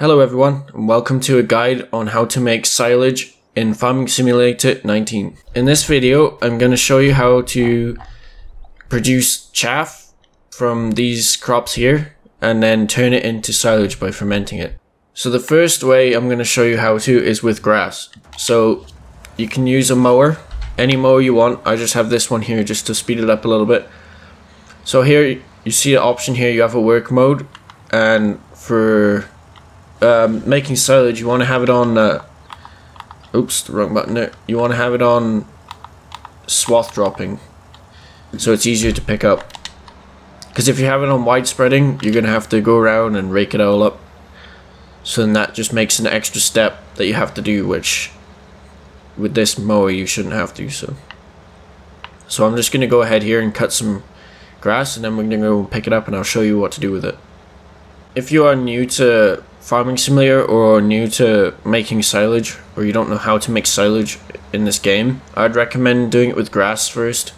Hello everyone, and welcome to a guide on how to make silage in Farming Simulator 19. In this video, I'm going to show you how to produce chaff from these crops here, and then turn it into silage by fermenting it. So the first way I'm going to show you how to is with grass. So you can use a mower, any mower you want, I just have this one here just to speed it up a little bit. So here, you see the option here, you have a work mode, and for um, making silage, you want to have it on. Uh, oops, the wrong button there. You want to have it on swath dropping, so it's easier to pick up. Because if you have it on wide spreading, you're gonna have to go around and rake it all up. So then that just makes an extra step that you have to do, which with this mower you shouldn't have to. So, so I'm just gonna go ahead here and cut some grass, and then we're gonna go pick it up, and I'll show you what to do with it. If you are new to Farming Simulator or new to making silage or you don't know how to make silage in this game, I'd recommend doing it with grass first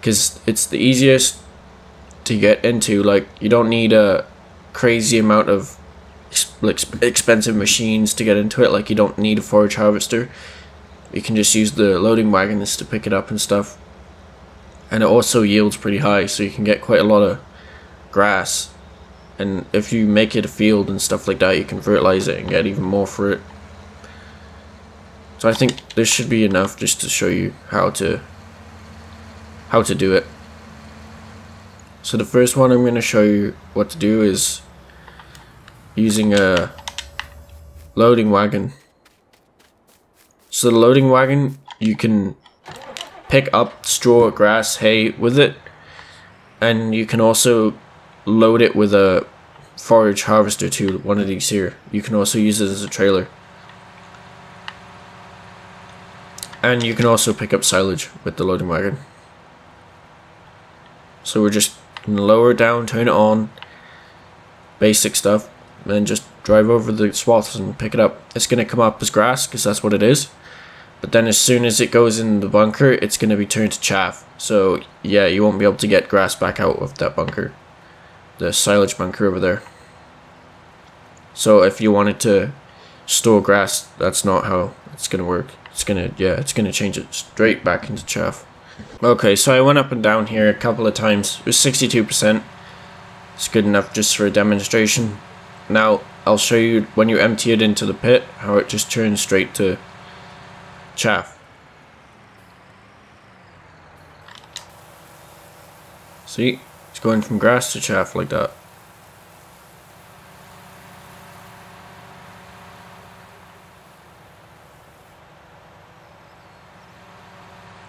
because it's the easiest to get into. Like, you don't need a crazy amount of expensive machines to get into it. Like, you don't need a forage harvester. You can just use the loading wagons to pick it up and stuff. And it also yields pretty high, so you can get quite a lot of grass and if you make it a field and stuff like that you can fertilize it and get even more for it so I think this should be enough just to show you how to how to do it. So the first one I'm going to show you what to do is using a loading wagon. So the loading wagon you can pick up straw grass hay with it and you can also load it with a forage harvester to one of these here. You can also use it as a trailer. And you can also pick up silage with the loading wagon. So we're just lower it down, turn it on, basic stuff, and then just drive over the swaths and pick it up. It's going to come up as grass because that's what it is. But then as soon as it goes in the bunker, it's going to be turned to chaff. So yeah, you won't be able to get grass back out of that bunker the silage bunker over there. So if you wanted to store grass, that's not how it's gonna work. It's gonna, yeah, it's gonna change it straight back into chaff. Okay, so I went up and down here a couple of times. It was 62%. It's good enough just for a demonstration. Now, I'll show you when you empty it into the pit, how it just turns straight to chaff. See? It's going from grass to chaff like that.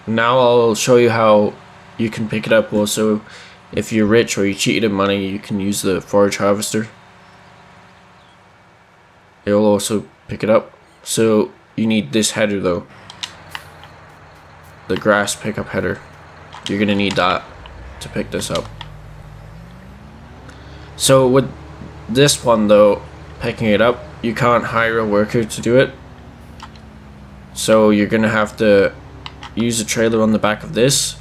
Now I'll show you how you can pick it up also if you're rich or you cheated in money you can use the forage harvester. It'll also pick it up. So you need this header though. The grass pickup header. You're gonna need that to pick this up. So with this one though, picking it up, you can't hire a worker to do it. So you're gonna have to use a trailer on the back of this.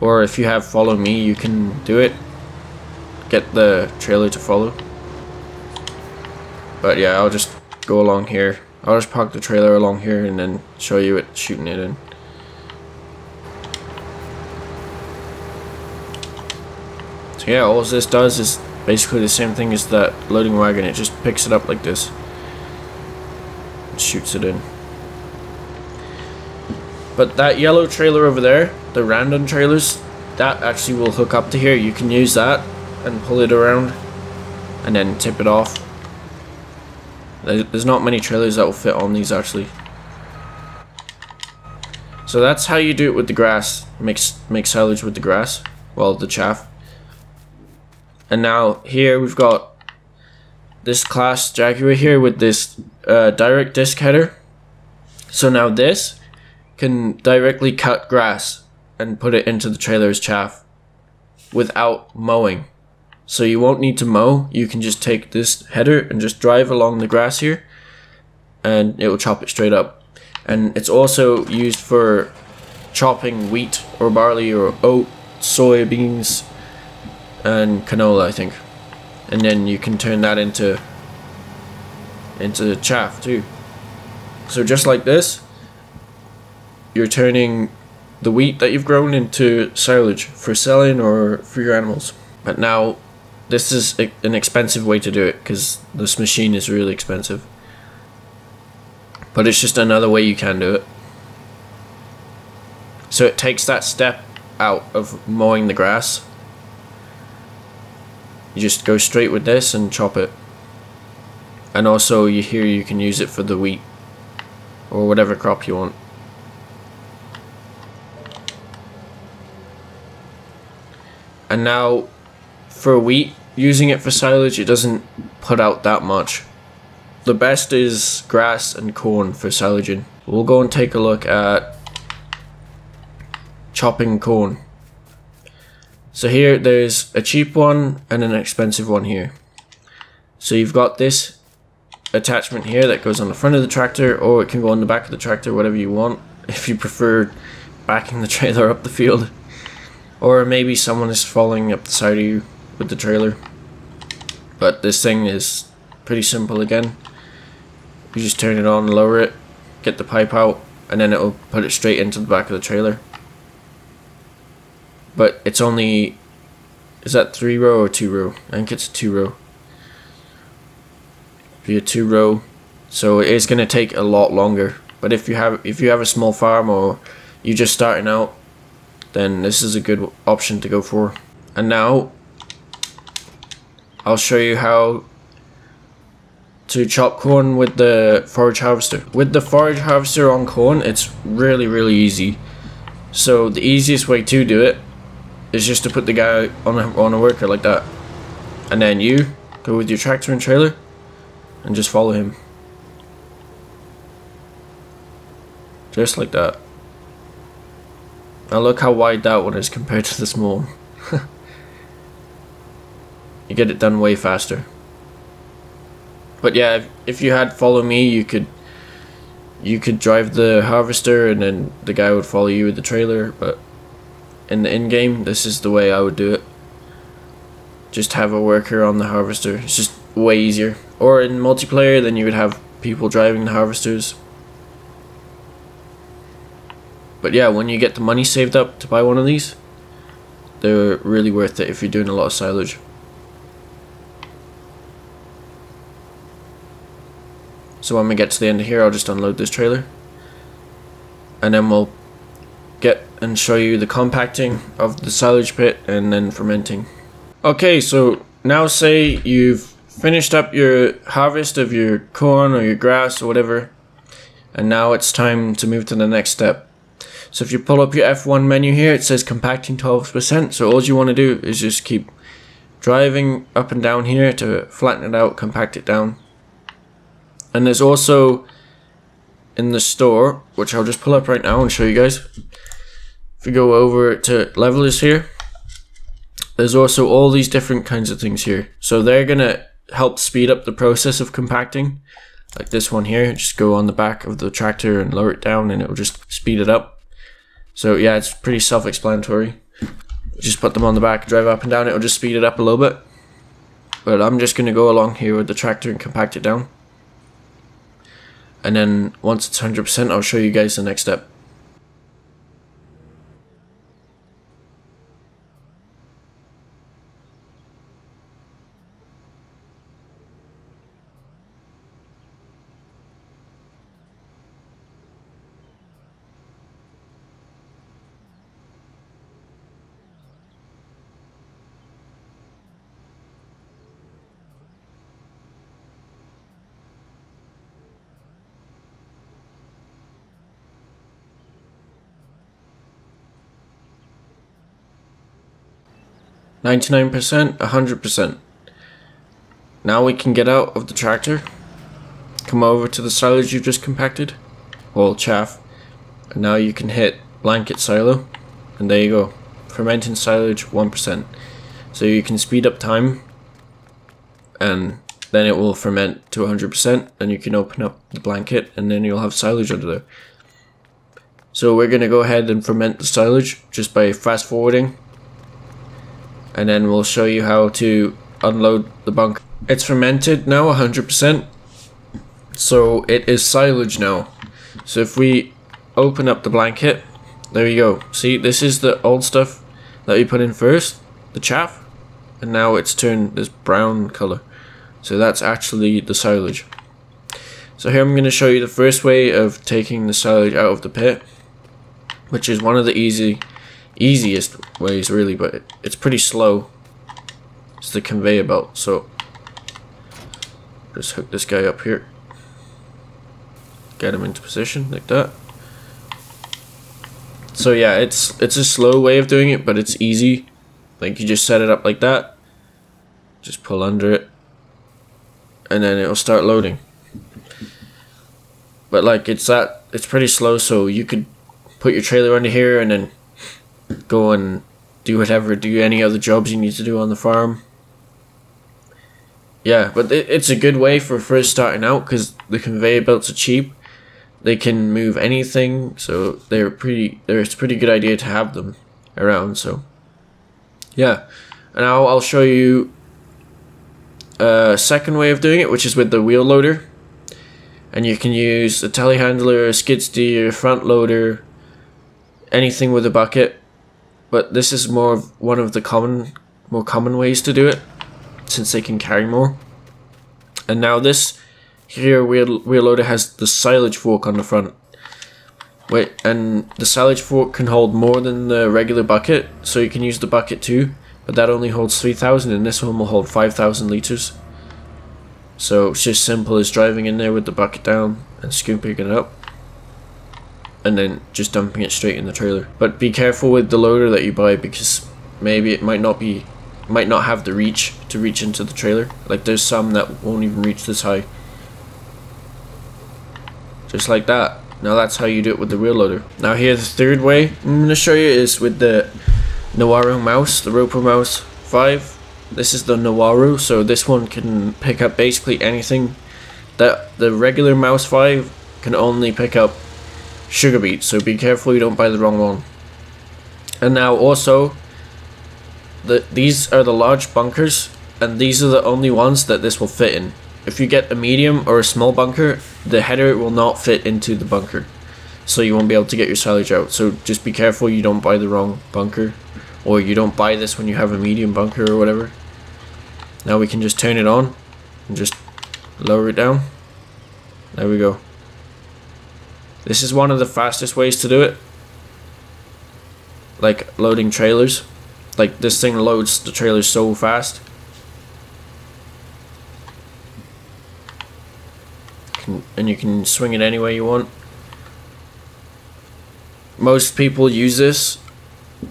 Or if you have follow me, you can do it. Get the trailer to follow. But yeah, I'll just go along here. I'll just park the trailer along here and then show you it shooting it in. So yeah, all this does is basically the same thing as that loading wagon. It just picks it up like this. And shoots it in. But that yellow trailer over there, the random trailers, that actually will hook up to here. You can use that and pull it around and then tip it off. There's not many trailers that will fit on these actually. So that's how you do it with the grass. Mix, make silage with the grass. Well, the chaff. And now here we've got this CLAAS Jaguar here with this uh, direct disc header. So now this can directly cut grass and put it into the trailer's chaff without mowing. So you won't need to mow, you can just take this header and just drive along the grass here and it will chop it straight up. And it's also used for chopping wheat or barley or oat, soybeans, and canola, I think. And then you can turn that into into chaff too. So just like this, you're turning the wheat that you've grown into silage for selling or for your animals. But now, this is an expensive way to do it because this machine is really expensive. But it's just another way you can do it. So it takes that step out of mowing the grass. You just go straight with this and chop it. And also you here you can use it for the wheat or whatever crop you want. And now for wheat, using it for silage, it doesn't put out that much. The best is grass and corn for silaging. We'll go and take a look at chopping corn. So here there's a cheap one and an expensive one here. So you've got this attachment here that goes on the front of the tractor or it can go on the back of the tractor, whatever you want. If you prefer backing the trailer up the field. Or maybe someone is falling up the side of you with the trailer. But this thing is pretty simple again. You just turn it on, lower it, get the pipe out, and then it'll put it straight into the back of the trailer. But it's only, is that three row or two row? I think it's two row be a two row so it is going to take a lot longer but if you have if you have a small farm or you're just starting out then this is a good option to go for and now I'll show you how to chop corn with the forage harvester with the forage harvester on corn it's really really easy so the easiest way to do it is just to put the guy on a, on a worker like that and then you go with your tractor and trailer and just follow him. Just like that. Now look how wide that one is compared to the small you get it done way faster. But yeah, if, if you had follow me, you could you could drive the harvester and then the guy would follow you with the trailer, but in the in-game, this is the way I would do it. Just have a worker on the harvester. It's just way easier. Or in multiplayer, then you would have people driving the harvesters. But yeah, when you get the money saved up to buy one of these, they're really worth it if you're doing a lot of silage. So when we get to the end of here, I'll just unload this trailer. And then we'll get and show you the compacting of the silage pit and then fermenting. Okay, so now say you've finished up your harvest of your corn or your grass or whatever and now it's time to move to the next step so if you pull up your F1 menu here it says compacting 12% so all you want to do is just keep driving up and down here to flatten it out compact it down and there's also in the store which I'll just pull up right now and show you guys if you go over to levelers here there's also all these different kinds of things here so they're gonna help speed up the process of compacting. Like this one here, just go on the back of the tractor and lower it down and it will just speed it up. So yeah, it's pretty self-explanatory. Just put them on the back, drive up and down, it'll just speed it up a little bit. But I'm just going to go along here with the tractor and compact it down. And then once it's 100%, I'll show you guys the next step. 99%, 100%. Now we can get out of the tractor, come over to the silage you've just compacted, well chaff, and now you can hit blanket silo, and there you go, fermenting silage 1%. So you can speed up time, and then it will ferment to 100%, and you can open up the blanket, and then you'll have silage under there. So we're going to go ahead and ferment the silage just by fast forwarding and then we'll show you how to unload the bunker. It's fermented now 100% So it is silage now. So if we open up the blanket, there you go. See, this is the old stuff that we put in first, the chaff, and now it's turned this brown color. So that's actually the silage. So here I'm going to show you the first way of taking the silage out of the pit, which is one of the easy, easiest ways really, but it, it's pretty slow. It's the conveyor belt, so just hook this guy up here. Get him into position like that. So yeah, it's it's a slow way of doing it, but it's easy. Like you just set it up like that. Just pull under it. And then it'll start loading. But like it's that it's pretty slow so you could put your trailer under here and then go and do whatever, do any other jobs you need to do on the farm. Yeah, but it, it's a good way for first starting out because the conveyor belts are cheap. They can move anything, so they're pretty. It's a pretty good idea to have them around. So, yeah, and now I'll show you a second way of doing it, which is with the wheel loader. And you can use a telehandler, a skid steer, a front loader, anything with a bucket. But this is more of one of the common, more common ways to do it since they can carry more. And now this here wheel, wheel loader has the silage fork on the front. Wait, and the silage fork can hold more than the regular bucket, so you can use the bucket too, but that only holds 3000 and this one will hold 5000 liters. So it's just simple as driving in there with the bucket down and scooping it up and then just dumping it straight in the trailer. But be careful with the loader that you buy because maybe it might not be might not have the reach to reach into the trailer. Like there's some that won't even reach this high. Just like that. Now that's how you do it with the wheel loader. Now here the third way I'm going to show you is with the NawaRo Maus, the Ropa Maus 5. This is the NawaRo, so this one can pick up basically anything that the regular Maus 5 can only pick up sugar beets, so be careful you don't buy the wrong one. And now also the, these are the large bunkers, and these are the only ones that this will fit in. If you get a medium or a small bunker, the header will not fit into the bunker. So you won't be able to get your silage out. So just be careful you don't buy the wrong bunker. Or you don't buy this when you have a medium bunker or whatever. Now we can just turn it on and just lower it down. There we go. This is one of the fastest ways to do it. Like loading trailers. Like this thing loads the trailer so fast. And you can swing it any way you want. Most people use this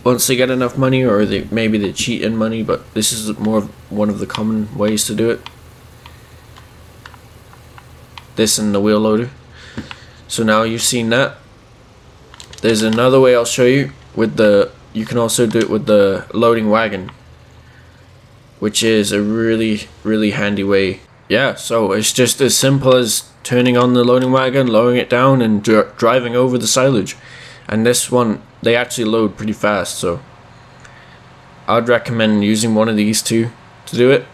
once they get enough money or they maybe they cheat in money but this is more of one of the common ways to do it this and the wheel loader so now you've seen that. There's another way I'll show you with the you can also do it with the loading wagon which is a really really handy way. Yeah so it's just as simple as turning on the loading wagon lowering it down and dr driving over the silage. And this one they actually load pretty fast so I'd recommend using one of these two to do it.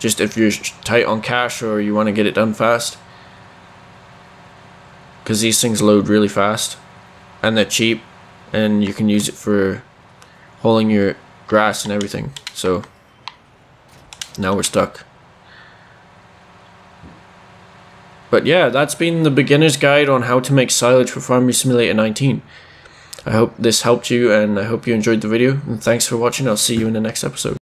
Just if you're tight on cash or you want to get it done fast because these things load really fast and they're cheap and you can use it for hauling your grass and everything. So now we're stuck. But yeah, that's been the beginner's guide on how to make silage for Farming Simulator 19. I hope this helped you and I hope you enjoyed the video. And thanks for watching. I'll see you in the next episode.